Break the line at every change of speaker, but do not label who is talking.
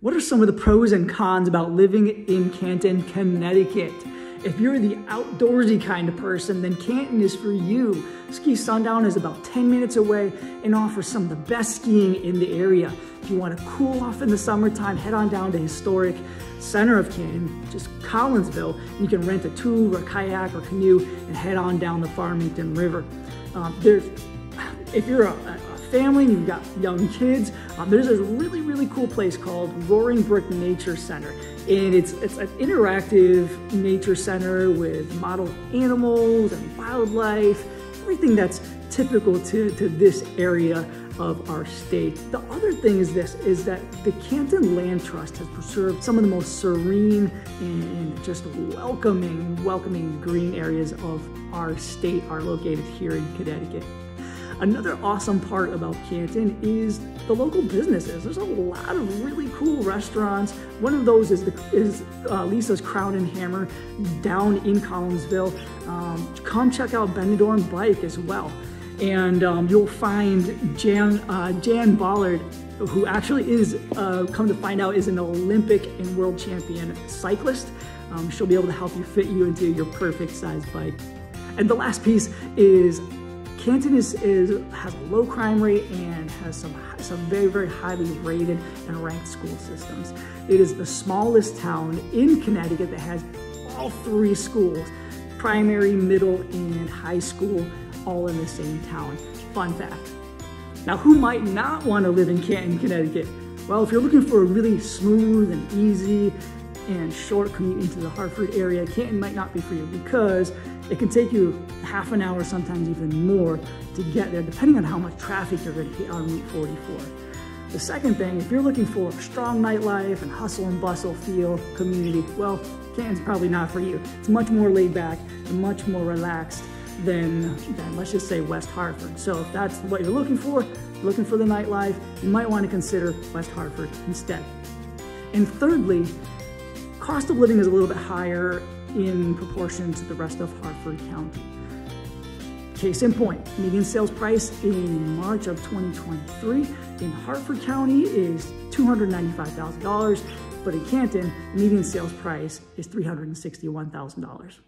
What are some of the pros and cons about living in Canton, Connecticut? If you're the outdoorsy kind of person, then Canton is for you. Ski Sundown is about 10 minutes away and offers some of the best skiing in the area. If you want to cool off in the summertime, head on down to historic center of Canton, just Collinsville. and You can rent a tube or kayak or canoe and head on down the Farmington River. Um, there's, if you're a, a family and you've got young kids, um, there's a really, really cool place called Roaring Brook Nature Center. And it's, it's an interactive nature center with model animals and wildlife, everything that's typical to, to this area of our state. The other thing is this, is that the Canton Land Trust has preserved some of the most serene and just welcoming, welcoming green areas of our state are located here in Connecticut. Another awesome part about Canton is the local businesses. There's a lot of really cool restaurants. One of those is, the, is uh, Lisa's Crown and Hammer down in Collinsville. Um, come check out Benidorm Bike as well. And um, you'll find Jan, uh, Jan Ballard who actually is, uh, come to find out, is an Olympic and world champion cyclist. Um, she'll be able to help you fit you into your perfect size bike. And the last piece is Canton is, is, has a low crime rate and has some, some very, very highly rated and ranked school systems. It is the smallest town in Connecticut that has all three schools, primary, middle, and high school, all in the same town. Fun fact. Now, who might not want to live in Canton, Connecticut? Well, if you're looking for a really smooth and easy and short commute into the Hartford area, Canton might not be for you because it can take you half an hour, sometimes even more, to get there, depending on how much traffic you're going to hit on Route 44. The second thing, if you're looking for strong nightlife and hustle and bustle feel community, well, Canton's probably not for you. It's much more laid back and much more relaxed than, than let's just say West Hartford. So if that's what you're looking for, looking for the nightlife, you might want to consider West Hartford instead. And thirdly, cost of living is a little bit higher in proportion to the rest of Hartford County. Case in point, median sales price in March of 2023 in Hartford County is $295,000, but in Canton, median sales price is $361,000.